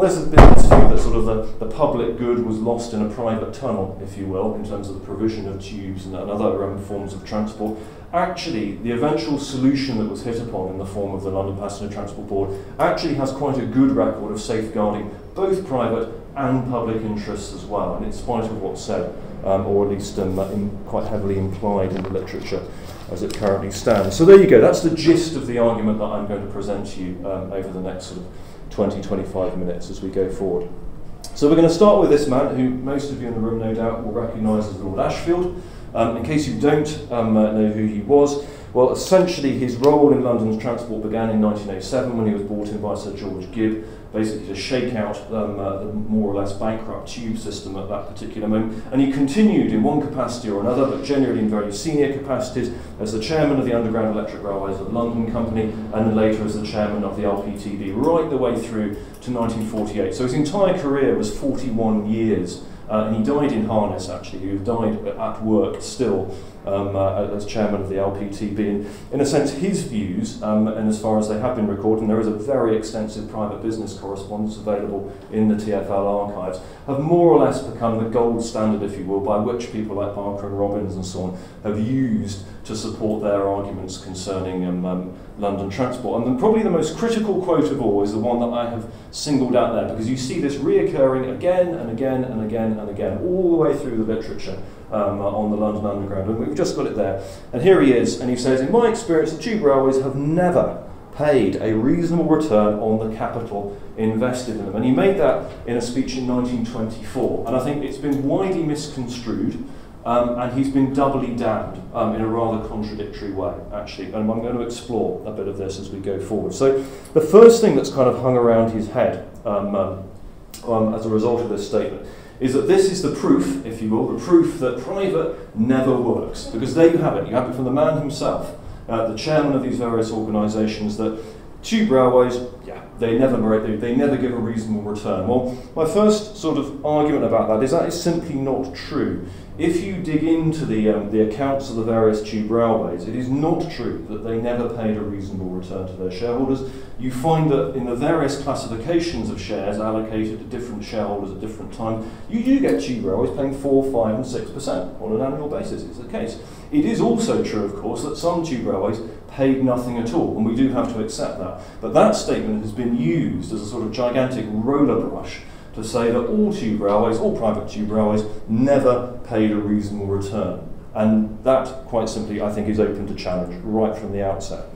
while there's been this view that sort of the, the public good was lost in a private tunnel, if you will, in terms of the provision of tubes and, and other um, forms of transport, actually the eventual solution that was hit upon in the form of the London Passenger Transport Board actually has quite a good record of safeguarding both private and public interests as well, and in spite of what's said, um, or at least um, in, quite heavily implied in the literature as it currently stands. So there you go, that's the gist of the argument that I'm going to present to you um, over the next sort of 20, 25 minutes as we go forward. So we're going to start with this man, who most of you in the room no doubt will recognise as Lord Ashfield. Um, in case you don't um, uh, know who he was, well, essentially his role in London's transport began in 1907 when he was brought in by Sir George Gibb basically to shake out um, uh, the more or less bankrupt tube system at that particular moment. And he continued in one capacity or another, but generally in very senior capacities, as the chairman of the Underground Electric Railways of London Company, and then later as the chairman of the LPTB, right the way through to 1948. So his entire career was 41 years. Uh, and he died in harness, actually. He died at work still um, uh, as chairman of the LPTB. And in a sense, his views, um, and as far as they have been recorded, and there is a very extensive private business correspondence available in the TfL archives, have more or less become the gold standard, if you will, by which people like Barker and Robbins and so on have used to support their arguments concerning um, um, London transport. And then probably the most critical quote of all is the one that I have singled out there, because you see this reoccurring again and again and again and again, all the way through the literature um, on the London Underground. And we've just got it there. And here he is, and he says, In my experience, the tube railways have never paid a reasonable return on the capital invested in them. And he made that in a speech in 1924. And I think it's been widely misconstrued. Um, and he's been doubly damned um, in a rather contradictory way, actually. And I'm going to explore a bit of this as we go forward. So, the first thing that's kind of hung around his head um, um, um as a result of this statement is that this is the proof, if you will, the proof that private never works. Because there you have it. You have it from the man himself, uh, the chairman of these various organisations, that tube railways, they never, they, they never give a reasonable return. Well, my first sort of argument about that is that is simply not true. If you dig into the, um, the accounts of the various tube railways, it is not true that they never paid a reasonable return to their shareholders. You find that in the various classifications of shares allocated to different shareholders at different times, you do get tube railways paying 4, 5 and 6% on an annual basis. It's the case. It is also true, of course, that some tube railways paid nothing at all, and we do have to accept that. But that statement has been used as a sort of gigantic roller brush to say that all tube railways, all private tube railways, never paid a reasonable return. And that, quite simply, I think is open to challenge right from the outset.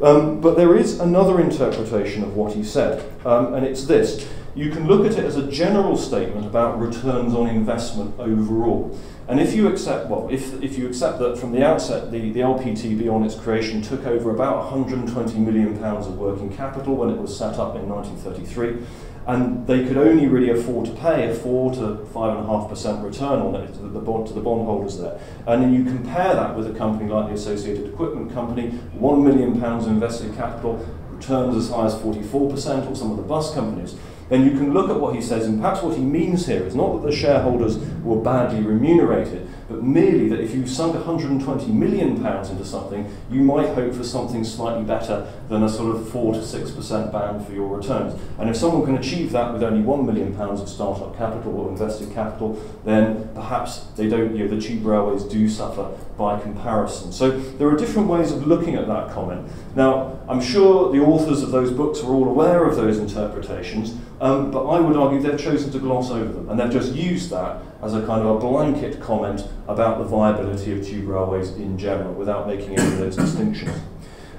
Um, but there is another interpretation of what he said, um, and it's this. You can look at it as a general statement about returns on investment overall. And if you accept, well, if, if you accept that from the outset the, the LPTB on its creation took over about 120 million pounds of working capital when it was set up in 1933, and they could only really afford to pay a four to five and a half percent return on it to the, bond, to the bondholders there. And then you compare that with a company like the Associated Equipment Company, one million pounds of invested capital, returns as high as 44%, or some of the bus companies then you can look at what he says, and perhaps what he means here is not that the shareholders were badly remunerated, but merely that if you sunk 120 million pounds into something, you might hope for something slightly better than a sort of 4 to 6% band for your returns. And if someone can achieve that with only 1 million pounds of startup capital or invested capital, then perhaps they don't, you know, the tube railways do suffer by comparison. So there are different ways of looking at that comment. Now, I'm sure the authors of those books are all aware of those interpretations, um, but I would argue they've chosen to gloss over them, and they've just used that as a kind of a blanket comment about the viability of tube railways in general, without making any of those distinctions.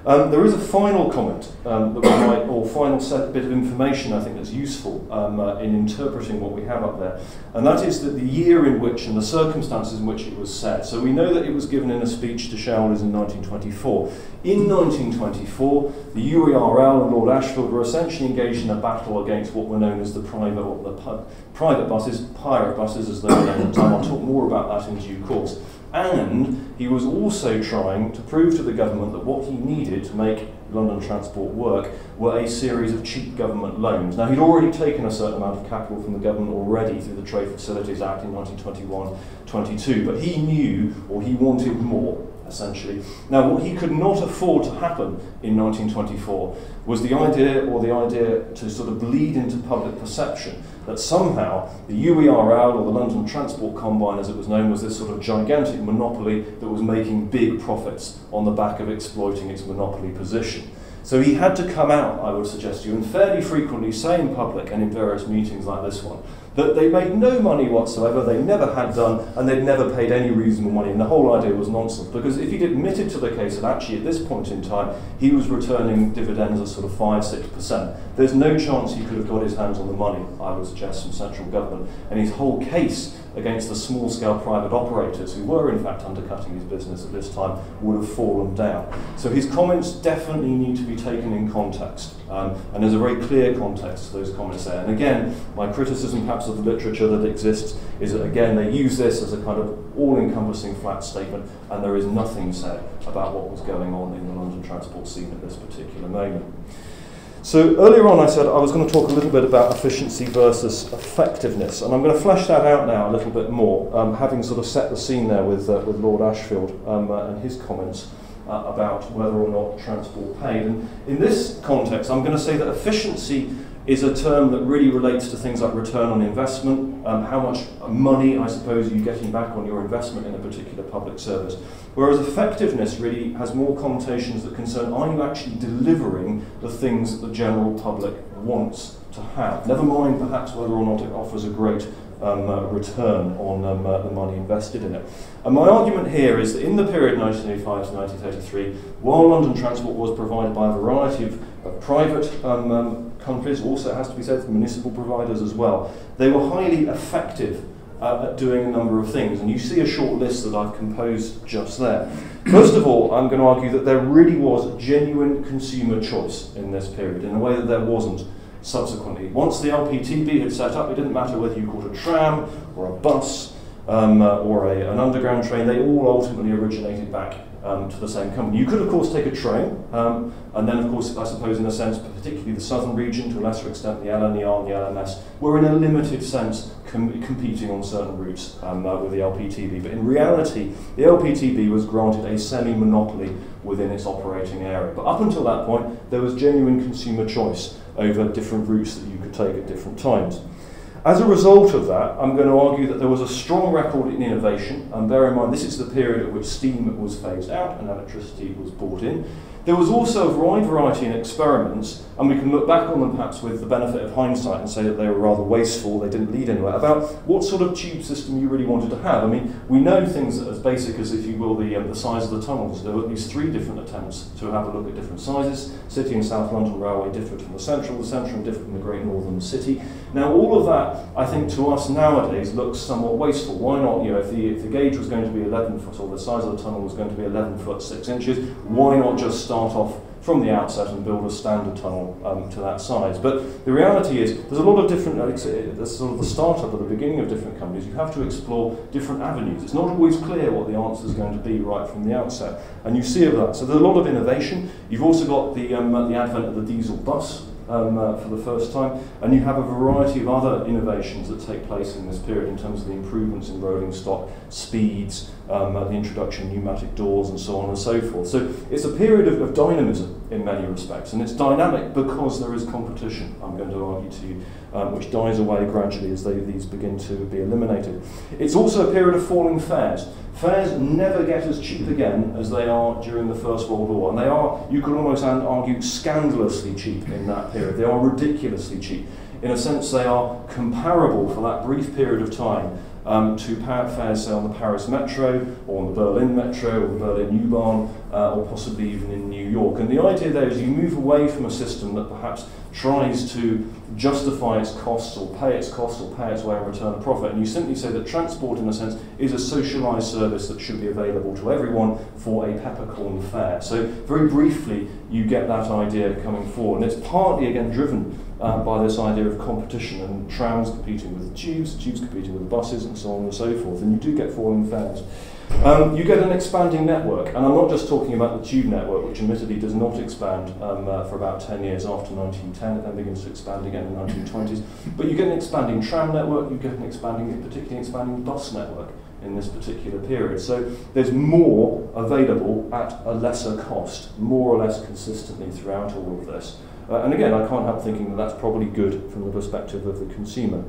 Um, there is a final comment um, that we might, or final set, bit of information I think that's useful um, uh, in interpreting what we have up there, and that is that the year in which and the circumstances in which it was said. So we know that it was given in a speech to shareholders in 1924. In 1924, the UERL and Lord Ashfield were essentially engaged in a battle against what were known as the private, the private buses, pirate buses as they were known at the time. I'll talk more about that in due course. And he was also trying to prove to the government that what he needed to make London Transport work were a series of cheap government loans. Now, he'd already taken a certain amount of capital from the government already through the Trade Facilities Act in 1921-22, but he knew, or he wanted more, essentially. Now, what he could not afford to happen in 1924 was the idea, or the idea to sort of bleed into public perception, that somehow the UERL, or the London Transport Combine as it was known, was this sort of gigantic monopoly that was making big profits on the back of exploiting its monopoly position. So he had to come out, I would suggest to you, and fairly frequently say in public and in various meetings like this one, that they made no money whatsoever, they never had done, and they'd never paid any reasonable money. And the whole idea was nonsense, because if he'd admitted to the case that actually at this point in time he was returning dividends of sort of 5 6%, there's no chance he could have got his hands on the money, I would suggest, from central government. And his whole case against the small scale private operators who were in fact undercutting his business at this time would have fallen down. So his comments definitely need to be taken in context. Um, and there's a very clear context to those comments there. And again, my criticism perhaps of the literature that exists is that again they use this as a kind of all-encompassing flat statement and there is nothing said about what was going on in the London transport scene at this particular moment. So earlier on I said I was going to talk a little bit about efficiency versus effectiveness, and I'm going to flesh that out now a little bit more, um, having sort of set the scene there with, uh, with Lord Ashfield um, uh, and his comments uh, about whether or not transport paid. And in this context, I'm going to say that efficiency is a term that really relates to things like return on investment, um, how much money, I suppose, are you're getting back on your investment in a particular public service. Whereas effectiveness really has more connotations that concern are you actually delivering the things that the general public wants to have? Never mind perhaps whether or not it offers a great um, uh, return on um, uh, the money invested in it. And my argument here is that in the period 1985 to 1933, while London Transport was provided by a variety of, of private um, um, companies, also has to be said, municipal providers as well, they were highly effective uh, at doing a number of things. And you see a short list that I've composed just there. First of all, I'm going to argue that there really was genuine consumer choice in this period in a way that there wasn't subsequently. Once the LPTB had set up, it didn't matter whether you called a tram or a bus um, uh, or a, an underground train, they all ultimately originated back um, to the same company. You could, of course, take a train, um, and then, of course, I suppose, in a sense, particularly the southern region, to a lesser extent, the LNER and the LMS, were in a limited sense com competing on certain routes um, uh, with the LPTB. But in reality, the LPTB was granted a semi monopoly within its operating area. But up until that point, there was genuine consumer choice over different routes that you could take at different times. As a result of that, I'm going to argue that there was a strong record in innovation, and bear in mind this is the period at which steam was phased out and electricity was brought in. There was also a wide variety in experiments, and we can look back on them perhaps with the benefit of hindsight and say that they were rather wasteful, they didn't lead anywhere, about what sort of tube system you really wanted to have. I mean, we know things as basic as, if you will, the, um, the size of the tunnels. There were at least three different attempts to have a look at different sizes. City and South London Railway differed from the Central, the Central differed from the Great Northern City. Now, all of that, I think, to us nowadays looks somewhat wasteful. Why not, you know, if the, if the gauge was going to be 11 foot, or the size of the tunnel was going to be 11 foot 6 inches, why not just start start off from the outset and build a standard tunnel um, to that size. But the reality is, there's a lot of different, uh, there's sort of the startup at the beginning of different companies, you have to explore different avenues. It's not always clear what the answer is going to be right from the outset. And you see of that. So there's a lot of innovation. You've also got the, um, the advent of the diesel bus, um, uh, for the first time. And you have a variety of other innovations that take place in this period in terms of the improvements in rolling stock, speeds, um, uh, the introduction of pneumatic doors, and so on and so forth. So it's a period of, of dynamism in many respects, and it's dynamic because there is competition, I'm going to argue to you, um, which dies away gradually as they, these begin to be eliminated. It's also a period of falling fares. Fares never get as cheap again as they are during the First World War, and they are, you could almost argue, scandalously cheap in that period. They are ridiculously cheap. In a sense, they are comparable for that brief period of time um, to fares, say, on the Paris Metro, or on the Berlin Metro, or the Berlin U-Bahn, uh, or possibly even in New York. And the idea there is you move away from a system that perhaps tries to justify its costs or pay its costs or pay its way and return a profit. And you simply say that transport, in a sense, is a socialised service that should be available to everyone for a peppercorn fare. So, very briefly, you get that idea coming forward. And it's partly, again, driven uh, by this idea of competition and trams competing with tubes, tubes competing with buses, and so on and so forth. And you do get falling fares. Um, you get an expanding network, and I'm not just talking about the tube network, which admittedly does not expand um, uh, for about 10 years after 1910, it then begins to expand again in the 1920s, but you get an expanding tram network, you get an expanding, particularly expanding bus network in this particular period. So there's more available at a lesser cost, more or less consistently throughout all of this. Uh, and again, I can't help thinking that that's probably good from the perspective of the consumer.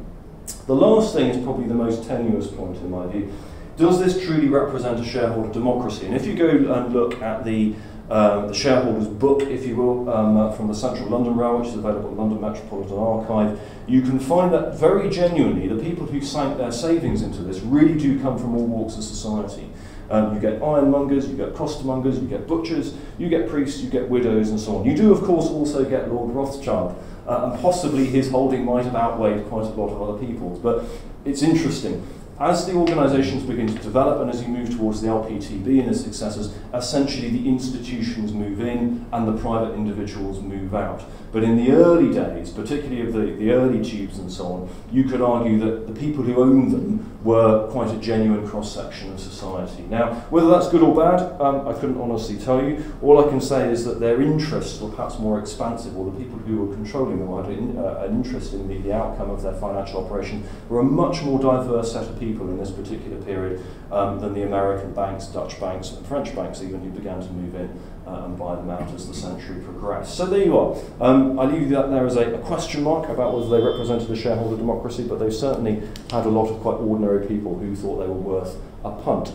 The last thing is probably the most tenuous point in my view. Does this truly represent a shareholder democracy? And if you go and look at the um, the shareholders' book, if you will, um, uh, from the Central London Rail, which is available at London Metropolitan Archive, you can find that very genuinely the people who sank their savings into this really do come from all walks of society. Um, you get ironmongers, you get costermongers, you get butchers, you get priests, you get widows, and so on. You do, of course, also get Lord Rothschild, uh, and possibly his holding might have outweighed quite a lot of other people's. But it's interesting as the organisations begin to develop and as you move towards the LPTB and its successors, essentially the institutions move in and the private individuals move out. But in the early days, particularly of the, the early tubes and so on, you could argue that the people who owned them were quite a genuine cross-section of society. Now, whether that's good or bad, um, I couldn't honestly tell you. All I can say is that their interests were perhaps more expansive, or the people who were controlling them had in, uh, an interest in the, the outcome of their financial operation were a much more diverse set of people in this particular period um, than the American banks, Dutch banks, and French banks even who began to move in uh, and buy them out as the century progressed. So there you are. Um, I leave that there as a, a, question mark about whether they represented a shareholder democracy, but they certainly had a lot of quite ordinary people who thought they were worth a punt.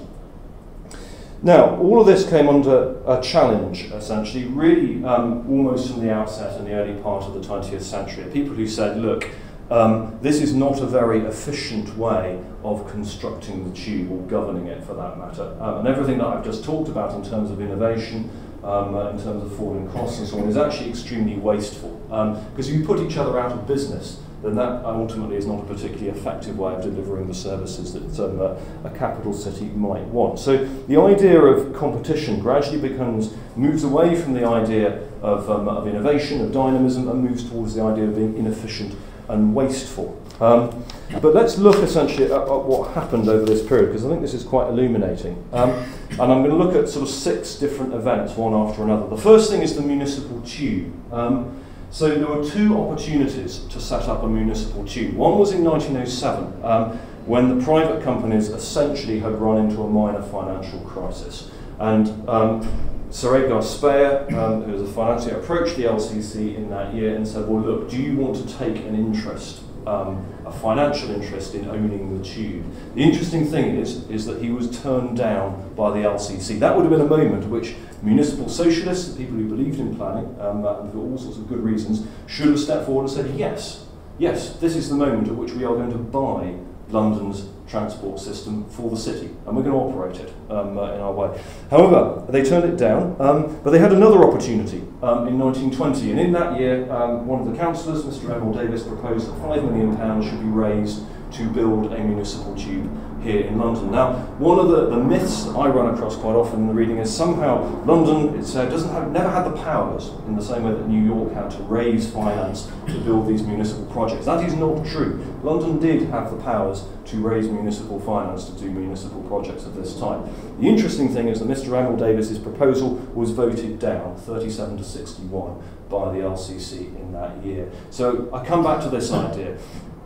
Now, all of this came under a challenge, essentially, really um, almost from the outset in the early part of the 20th century. People who said, look, um, this is not a very efficient way of constructing the tube or governing it for that matter. Um, and everything that I've just talked about in terms of innovation, um, uh, in terms of falling costs and so on, is actually extremely wasteful. Because um, if you put each other out of business, then that ultimately is not a particularly effective way of delivering the services that um, a, a capital city might want. So the idea of competition gradually becomes, moves away from the idea of, um, of innovation, of dynamism, and moves towards the idea of being inefficient and wasteful. Um, but let's look essentially at, at, what happened over this period, because I think this is quite illuminating. Um, and I'm going to look at sort of six different events, one after another. The first thing is the municipal tube. Um, so there were two opportunities to set up a municipal tube. One was in 1907, um, when the private companies essentially had run into a minor financial crisis. And um, Sir Edgar Speyer, um, who was a financier, approached the LCC in that year and said, well, look, do you want to take an interest um, a financial interest in owning the tube. The interesting thing is, is that he was turned down by the LCC. That would have been a moment which municipal socialists, people who believed in planning, um, uh, for all sorts of good reasons, should have stepped forward and said, yes, yes, this is the moment at which we are going to buy London's transport system for the city, and we're going to operate it um, uh, in our way. However, they turned it down, um, but they had another opportunity um, in 1920, and in that year, um, one of the councillors, Mr. Emil Davies, proposed that £5 million should be raised to build a municipal tube here in London. Now, one of the, the myths I run across quite often in the reading is somehow London it uh, doesn't have, never had the powers in the same way that New York had to raise finance to build these municipal projects. That is not true. London did have the powers to raise municipal finance to do municipal projects of this type. The interesting thing is that Mr. Emil Davies's proposal was voted down 37 to 61 by the LCC in that year. So I come back to this idea.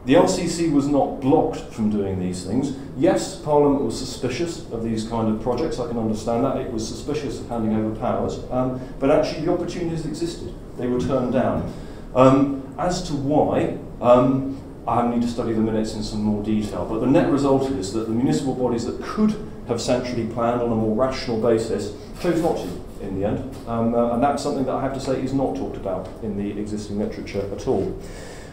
The LCC was not blocked from doing these things. Yes, Parliament was suspicious of these kind of projects. I can understand that. It was suspicious of handing over powers. Um, but actually, the opportunities existed. They were turned down. Um, as to why, um, I need to study the minutes in some more detail. But the net result is that the municipal bodies that could have centrally planned on a more rational basis chose not to in the end. Um, uh, and that's something that I have to say is not talked about in the existing literature at all.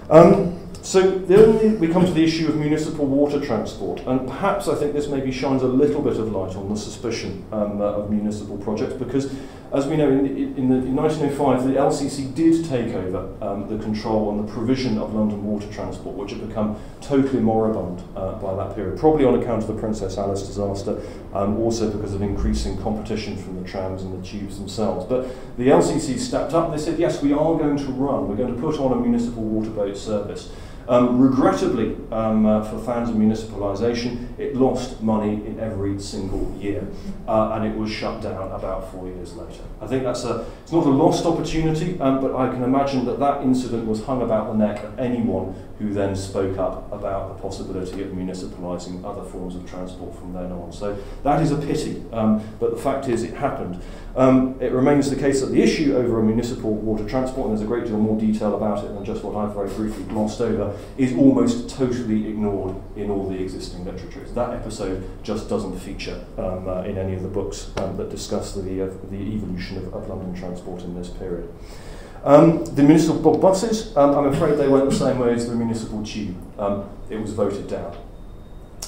Um, so then we come to the issue of municipal water transport, and perhaps I think this maybe shines a little bit of light on the suspicion um, uh, of municipal projects because As we know, in, in, the, in 1905, the LCC did take over um, the control on the provision of London water transport, which had become totally moribund uh, by that period, probably on account of the Princess Alice disaster, um, also because of increasing competition from the trams and the tubes themselves. But the LCC stepped up, they said, yes, we are going to run, we're going to put on a municipal water boat service. Um, regrettably, um, uh, for fans of municipalisation, it lost money in every single year, uh, and it was shut down about four years later. I think that's a, it's not a lost opportunity, um, but I can imagine that that incident was hung about the neck of anyone who then spoke up about the possibility of municipalising other forms of transport from then on. So that is a pity, um, but the fact is it happened. Um, it remains the case that the issue over a municipal water transport, and there's a great deal more detail about it than just what I've very briefly glossed over, is almost totally ignored in all the existing literature. That episode just doesn't feature um, uh, in any of the books um, that discuss the, uh, the evolution of, of London transport in this period. Um, the municipal buses, um, I'm afraid they went the same way as the municipal tube. Um, it was voted down.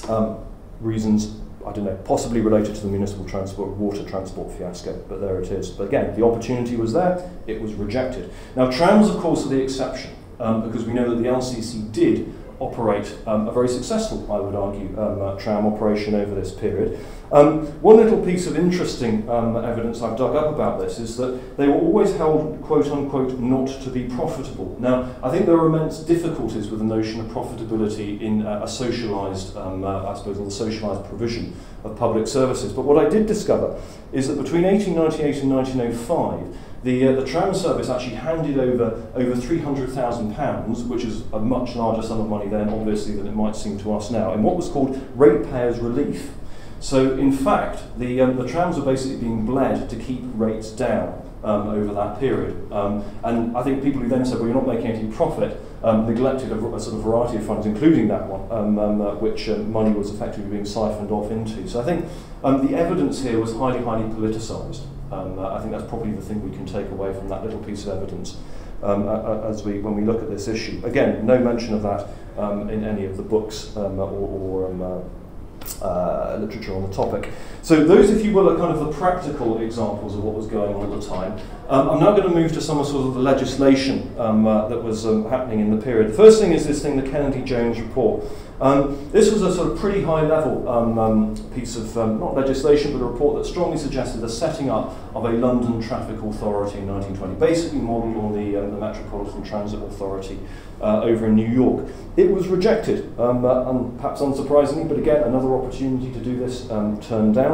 Um, reasons I don't know, possibly related to the municipal transport, water transport fiasco, but there it is. But again, the opportunity was there, it was rejected. Now, trams, of course, are the exception, um, because we know that the LCC did operate um, a very successful, I would argue, um, uh, tram operation over this period. Um, one little piece of interesting um, evidence I've dug up about this is that they were always held, quote unquote, not to be profitable. Now, I think there are immense difficulties with the notion of profitability in uh, a socialised, um, uh, I suppose, or the socialised provision of public services. But what I did discover is that between 1898 and 1905, the, uh, the tram service actually handed over over £300,000, which is a much larger sum of money then, obviously, than it might seem to us now, in what was called ratepayers' relief. So, in fact, the, um, the trams were basically being bled to keep rates down um, over that period. Um, and I think people who then said, well, you're not making any profit, um, neglected a, a sort of variety of funds, including that one, um, um, uh, which money was effectively being siphoned off into. So I think the evidence here was highly, highly politicised. Um, I think that's probably the thing we can take away from that little piece of evidence um, as we, when we look at this issue. Again, no mention of that um, in any of the books um, or, or um, uh, uh, literature on the topic. So those, if you will, are kind of the practical examples of what was going on at the time. Um, I'm now going to move to some sort of the legislation um, uh, that was um, happening in the period. The first thing is this thing, the Kennedy-Jones report. Um, this was a sort of pretty high level um, um, piece of, not legislation, but a report that strongly suggested the setting up of a London Traffic Authority in 1920, basically modelled on the, the Metropolitan Transit Authority uh, over in New York. It was rejected, uh, and perhaps unsurprisingly, but again, another opportunity to do this turned down.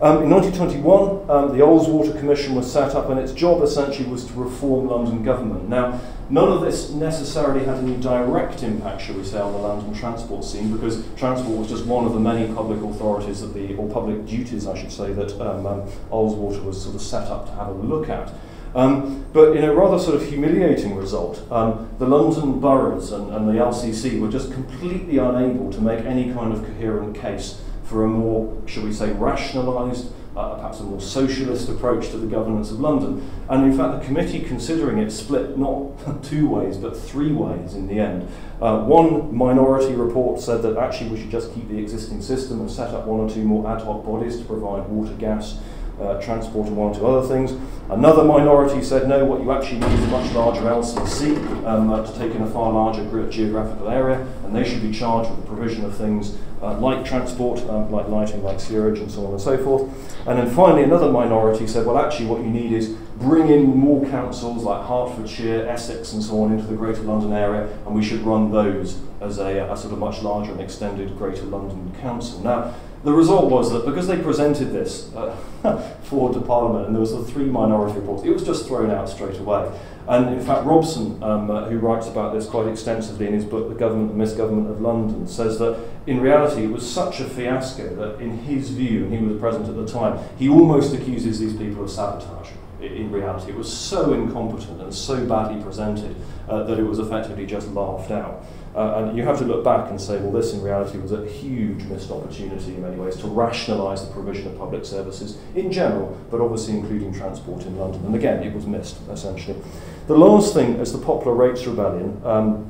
Um, in 1921, um, the Ullswater Commission was set up, and its job essentially was to reform London government. Now, none of this necessarily had any direct impact, shall we say, on the London transport scene, because transport was just one of the many public authorities that the, or public duties, I should say, that um, um, Ullswater was sort of set up to have a look at. Um, but in a rather sort of humiliating result, um, the London boroughs and, and the LCC were just completely unable to make any kind of coherent case for a more, shall we say, rationalised, uh, perhaps a more socialist approach to the governance of London. And in fact, the committee considering it split not two ways, but three ways in the end. Uh, one minority report said that actually we should just keep the existing system and set up one or two more ad hoc bodies to provide water, gas, uh, transport and one or two other things. Another minority said, no, what you actually need is a much larger LCC um, uh, to take in a far larger geographical area, and they should be charged with the provision of things uh, like transport, um, like lighting, like sewerage, and so on and so forth. And then finally, another minority said, well, actually, what you need is bring in more councils like Hertfordshire, Essex, and so on into the Greater London area, and we should run those as a, a sort of much larger and extended Greater London Council. Now, the result was that because they presented this uh, forward to Parliament and there was the three minority reports, it was just thrown out straight away. And in fact, Robson, um, uh, who writes about this quite extensively in his book, The Government and Misgovernment of London, says that in reality it was such a fiasco that in his view, and he was present at the time, he almost accuses these people of sabotage. in reality. It was so incompetent and so badly presented uh, that it was effectively just laughed out. Uh, and you have to look back and say, well, this in reality was a huge missed opportunity in many ways to rationalise the provision of public services in general, but obviously including transport in London. And again, it was missed, essentially. The last thing is the Popular Rates Rebellion, um,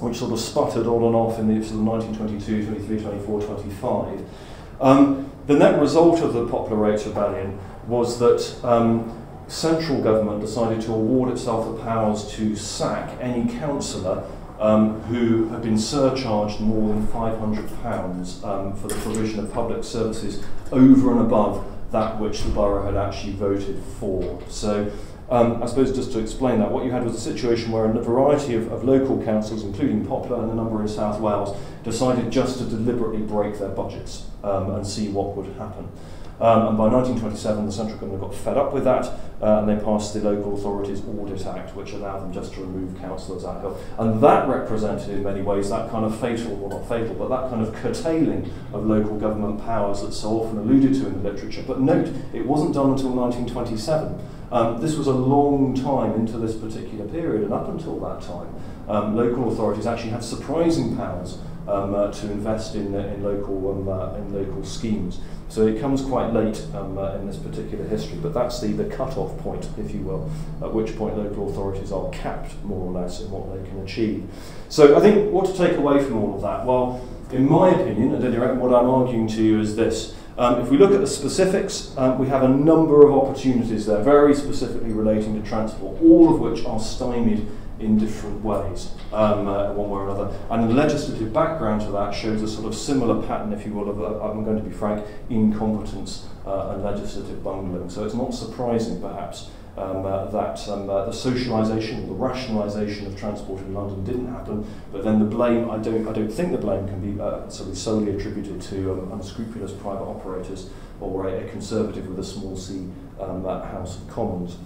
which sort of sputtered on and off in the sort of 1922, 23, 24, 25. Um, the net result of the Popular Rates Rebellion was that um, central government decided to award itself the powers to sack any councillor um, who had been surcharged more than £500 um, for the provision of public services over and above that which the borough had actually voted for. So um, I suppose just to explain that, what you had was a situation where a variety of, of local councils, including Poplar and a number in South Wales, decided just to deliberately break their budgets um, and see what would happen. Um, and by 1927, the central government got fed up with that, uh, and they passed the Local Authorities Audit Act, which allowed them just to remove councillors at will. And that represented, in many ways, that kind of fatal, well, not fatal, but that kind of curtailing of local government powers that's so often alluded to in the literature. But note, it wasn't done until 1927. Um, this was a long time into this particular period, and up until that time, um, local authorities actually had surprising powers um, uh, to invest in, uh, in, local, um, uh, in local schemes. So it comes quite late um, uh, in this particular history, but that's the, the cut-off point, if you will, at which point local authorities are capped more or less in what they can achieve. So I think what to take away from all of that? Well, in my opinion, at any rate, what I'm arguing to you is this. Um, if we look at the specifics, um, we have a number of opportunities there, very specifically relating to transport, all of which are stymied in different ways, um, uh, one way or another. And the legislative background to that shows a sort of similar pattern, if you will, of, uh, I'm going to be frank, incompetence uh, and legislative bungling. So it's not surprising, perhaps, um, uh, that um, uh, the socialisation or the rationalisation of transport in London didn't happen, but then the blame, I don't, I don't think the blame can be uh, sort of solely attributed to um, unscrupulous private operators or a, a conservative with a small c um, uh, House of Commons.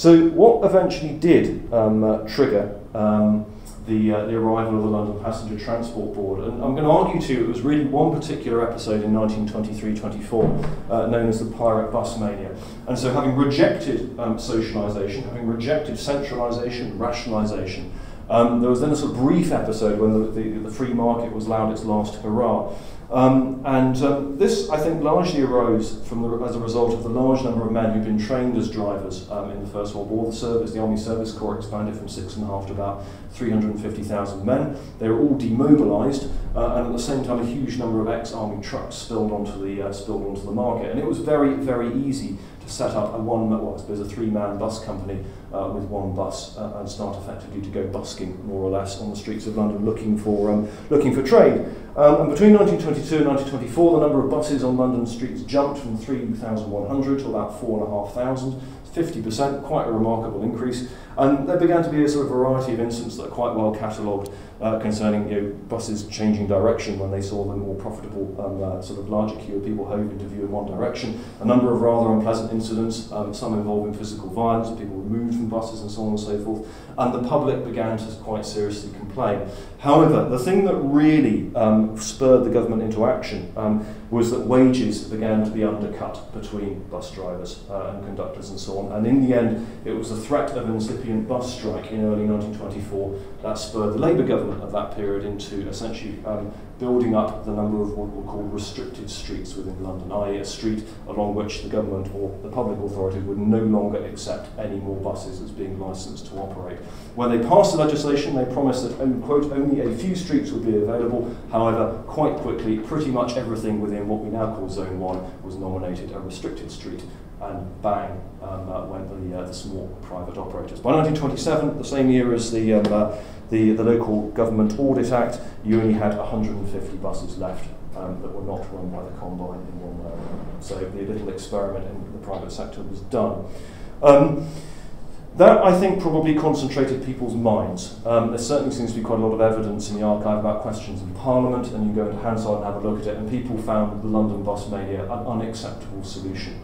So what eventually did um, uh, trigger um, the, uh, the arrival of the London Passenger Transport Board. And I'm going to argue to you it was really one particular episode in 1923-24 uh, known as the Pirate Bus Mania. And so having rejected um, socialisation, having rejected centralisation, rationalisation, um, there was then a sort of brief episode when the, the, the free market was allowed its last hurrah. Um, and um, this, I think, largely arose from the, as a result of the large number of men who'd been trained as drivers um, in the First World War. The service, the Army Service Corps expanded from six and a half to about 350,000 men. They were all demobilised, uh, and at the same time, a huge number of ex-army trucks spilled onto the uh, spilled onto the market. And it was very, very easy set up a one, well, I suppose a three-man bus company uh, with one bus uh, and start effectively to go busking more or less on the streets of London looking for um, looking for trade. Um, and between 1922 and 1924, the number of buses on London streets jumped from 3,100 to about 4,500. 50%, quite a remarkable increase. And there began to be a sort of variety of incidents that are quite well catalogued uh, concerning you know, buses changing direction when they saw the more profitable um, uh, sort of larger queue of people hove into view in one direction. A number of rather unpleasant incidents, um, some involving physical violence, people removed from buses and so on and so forth. And the public began to quite seriously complain. However, the thing that really um, spurred the government into action um, was that wages began to be undercut between bus drivers uh, and conductors and so on. And in the end, it was the threat of an incipient bus strike in early 1924 that spurred the Labour government of that period into essentially um, building up the number of what were call restricted streets within London, i.e. a street along which the government or the public authority would no longer accept any more buses as being licensed to operate. When they passed the legislation, they promised that, oh, quote, only a few streets would be available. However, quite quickly, pretty much everything within what we now call Zone 1 was nominated a restricted street, and bang um, uh, went the, uh, the small private operators. By 1927, the same year as the, um, uh, the, the Local Government Audit Act, you only had 150 buses left um, that were not run by the combine in one way. So the little experiment in the private sector was done. Um, that, I think, probably concentrated people's minds. Um, there certainly seems to be quite a lot of evidence in the archive about questions in Parliament, and you go into Hansard and have a look at it, and people found the London bus mania an unacceptable solution,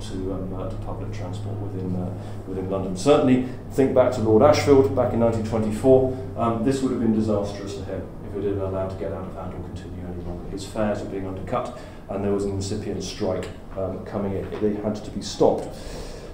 to, um, uh, to public transport within, uh, within London. Certainly, think back to Lord Ashfield back in 1924, um, this would have been disastrous for him if it had been allowed to get out of hand or continue any longer. His fares were being undercut, and there was an incipient strike um, coming in. They had to be stopped.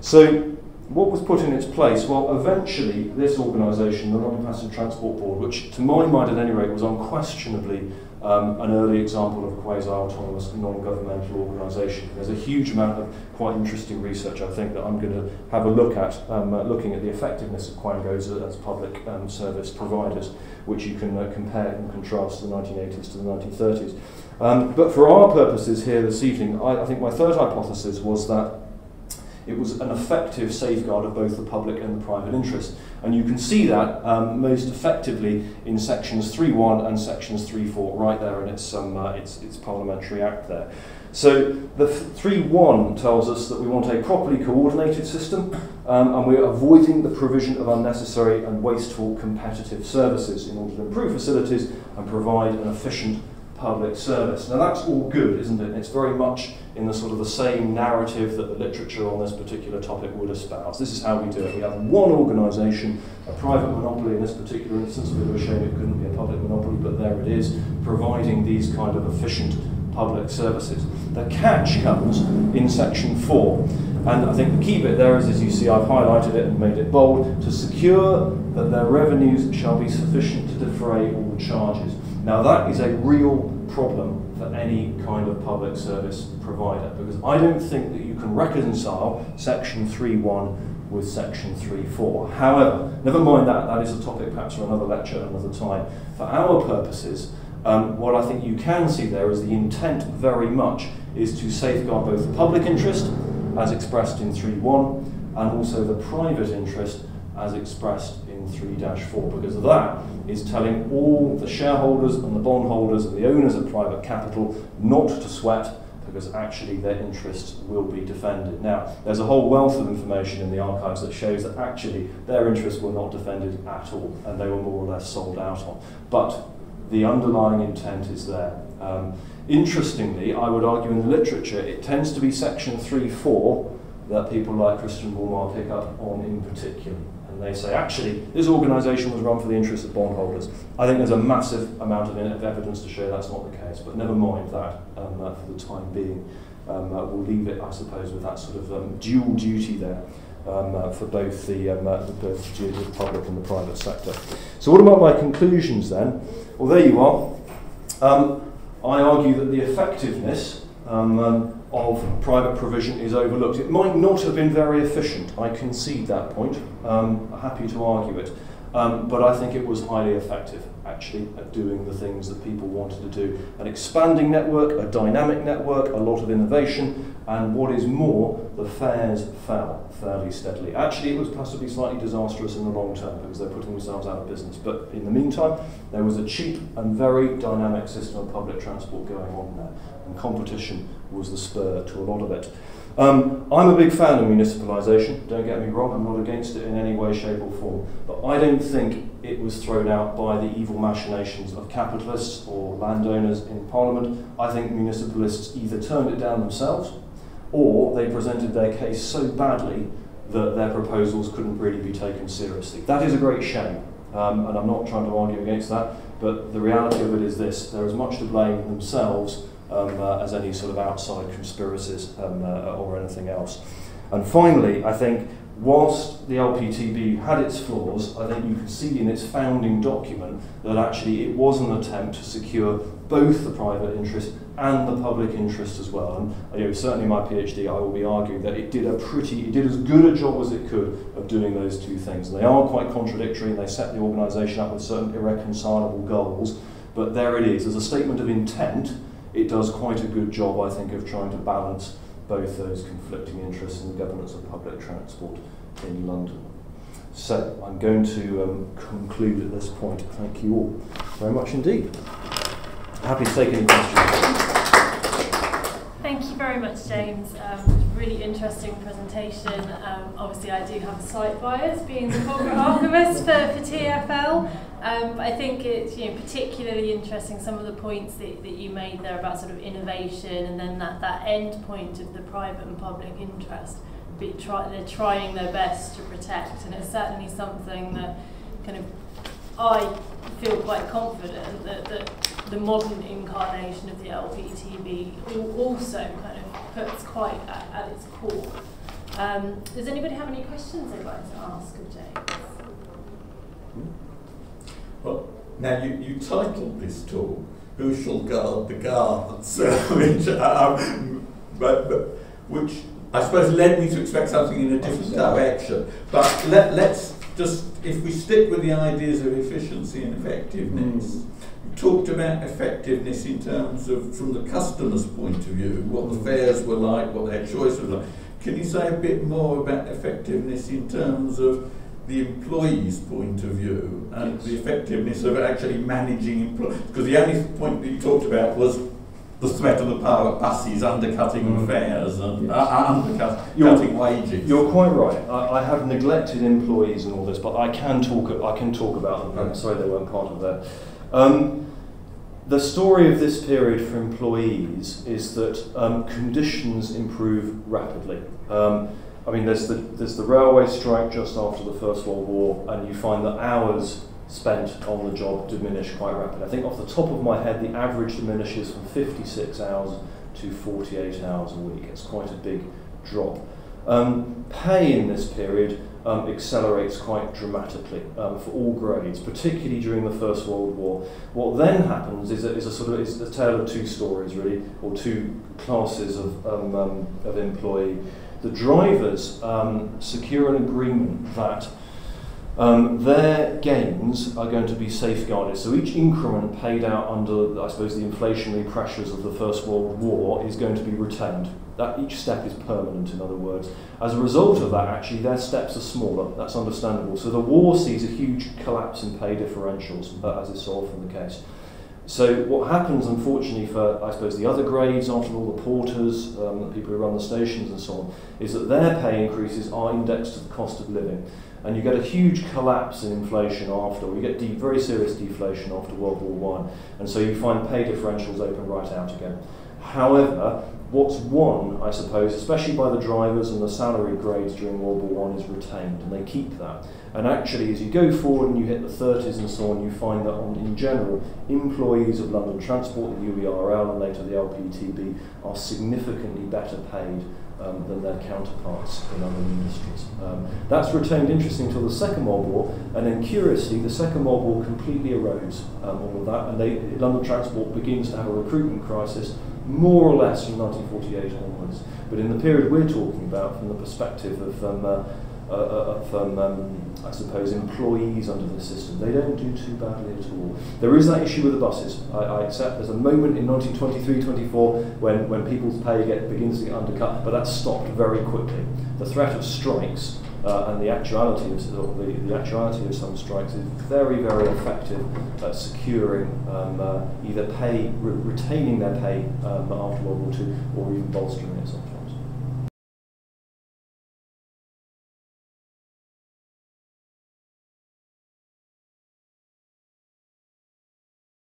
So what was put in its place? Well, eventually, this organisation, the London Passenger Transport Board, which to my mind at any rate was unquestionably um, an early example of a quasi-autonomous non-governmental organisation. There's a huge amount of quite interesting research, I think, that I'm going to have a look at, um, uh, looking at the effectiveness of quangos as public um, service providers, which you can uh, compare and contrast the 1980s to the 1930s. Um, but for our purposes here this evening, I, I think my third hypothesis was that it was an effective safeguard of both the public and the private interest. And you can see that um, most effectively in sections 3.1 and sections 3.4 right there in its, um, uh, its, its parliamentary act there. So the 3.1 tells us that we want a properly coordinated system um, and we're avoiding the provision of unnecessary and wasteful competitive services in order to improve facilities and provide an efficient public service. Now that's all good, isn't it? It's very much in the sort of the same narrative that the literature on this particular topic would espouse. This is how we do it. We have one organisation, a private monopoly in this particular instance, a bit of a shame it couldn't be a public monopoly, but there it is, providing these kind of efficient public services. The catch comes in section 4. And I think the key bit there is, as you see, I've highlighted it and made it bold, to secure that their revenues shall be sufficient to defray all charges. Now that is a real problem for any kind of public service provider because I don't think that you can reconcile section 3.1 with section 3.4. However, never mind that, that is a topic perhaps for another lecture another time. For our purposes, um, what I think you can see there is the intent very much is to safeguard both the public interest, as expressed in 3.1, and also the private interest, as expressed in 3-4, because of that is telling all the shareholders and the bondholders and the owners of private capital not to sweat because actually their interests will be defended. Now, there's a whole wealth of information in the archives that shows that actually their interests were not defended at all and they were more or less sold out on. But the underlying intent is there. Um, interestingly, I would argue in the literature, it tends to be section 3-4 that people like Christian Wolmar pick up on in particular. and they say, actually, this organisation was run for the interests of bondholders. I think there's a massive amount of evidence to show that's not the case, but never mind that um, uh, for the time being. Um, uh, we'll leave it, I suppose, with that sort of um, dual duty there um, uh, for both the, um, uh, both the public and the private sector. So what about my conclusions then? Well, there you are. Um, I argue that the effectiveness um, um, of private provision is overlooked. It might not have been very efficient. I concede that point. Um, happy to argue it. Um, but I think it was highly effective, actually, at doing the things that people wanted to do. An expanding network, a dynamic network, a lot of innovation, and what is more, the fares fell fairly steadily. Actually, it was possibly slightly disastrous in the long term because they're putting themselves out of business. But in the meantime, there was a cheap and very dynamic system of public transport going on there, competition was the spur to a lot of it. Um, I'm a big fan of municipalisation, don't get me wrong, I'm not against it in any way, shape or form, but I don't think it was thrown out by the evil machinations of capitalists or landowners in Parliament. I think municipalists either turned it down themselves or they presented their case so badly that their proposals couldn't really be taken seriously. That is a great shame, um, and I'm not trying to argue against that, but the reality of it is this, they're as much to blame themselves um, uh, as any sort of outside conspiracies um, uh, or anything else. And finally, I think whilst the LPTB had its flaws, I think you can see in its founding document that actually it was an attempt to secure both the private interest and the public interest as well. And you know, certainly my PhD, I will be arguing that it did a pretty, it did as good a job as it could of doing those two things. They are quite contradictory and they set the organisation up with certain irreconcilable goals. But there it is, as a statement of intent, it does quite a good job, I think, of trying to balance both those conflicting interests in the governance of public transport in London. So I'm going to um, conclude at this point. Thank you all very much indeed. Happy to take any questions. Thank you very much, James. Um, really interesting presentation. Um, obviously, I do have a slight bias being the corporate archivist for, for TFL. Um, I think it's you know particularly interesting some of the points that, that you made there about sort of innovation and then that, that end point of the private and public interest. Be try, they're trying their best to protect, and it's certainly something that kind of I feel quite confident that, that the modern incarnation of the LPTB also kind of puts quite at, at its core. Um, does anybody have any questions they'd like to ask of James? Well, now you, you titled this talk, Who Shall Guard the Guards? which, um, but, but, which I suppose led me to expect something in a different direction. But let, let's just, if we stick with the ideas of efficiency and effectiveness, mm. you talked about effectiveness in terms of, from the customer's point of view, what the fares were like, what their choice was like. Can you say a bit more about effectiveness in terms of the employee's point of view and yes. the effectiveness of actually managing employees. Because the only point that you talked about was the threat of the power buses undercutting Mm. fares and Yes. uh, undercut, You're- wages. You're quite right. I, I have neglected employees and all this, but I can talk. I can talk about them. I'm sorry they weren't part of that. Um, the story of this period for employees is that um, conditions improve rapidly. Um, I mean, there's the there's the railway strike just after the First World War, and you find that hours spent on the job diminish quite rapidly. I think off the top of my head, the average diminishes from 56 hours to 48 hours a week. It's quite a big drop. Um, pay in this period um, accelerates quite dramatically um, for all grades, particularly during the First World War. What then happens is a, is a sort of is a tale of two stories, really, or two classes of, um, um, of employee. The drivers um, secure an agreement that um, their gains are going to be safeguarded. So each increment paid out under, I suppose, the inflationary pressures of the First World War is going to be retained. That each step is permanent, in other words. As a result of that, actually, their steps are smaller. That's understandable. So the war sees a huge collapse in pay differentials, as is so often the case. So what happens, unfortunately, for I suppose the other grades, after all the porters, um, the people who run the stations and so on, is that their pay increases are indexed to the cost of living, and you get a huge collapse in inflation after. or You get de- very serious deflation after World War One, and so you find pay differentials open right out again. However, what's won, I suppose, especially by the drivers and the salary grades during World War One, is retained, and they keep that. And actually, as you go forward and you hit the 30s and so on, you find that on, in general, employees of London Transport, the UERL, and later the LPTB, are significantly better paid um, than their counterparts in other industries. Um, that's retained, interesting, until the Second World War, and then curiously, the Second World War completely erodes um, all of that, and they, London Transport begins to have a recruitment crisis more or less from 1948 onwards. But in the period we're talking about, from the perspective of, um, uh, uh, from, um, um, I suppose, employees under the system, they don't do too badly at all. There is that issue with the buses. I, I accept there's a moment in 1923-24 when, when people's pay get, begins to get undercut, but that's stopped very quickly. The threat of strikes uh, and the actuality of the, the actuality of some strikes is very, very effective at securing um, uh, either pay, re- retaining their pay um, after World War II, or even bolstering it.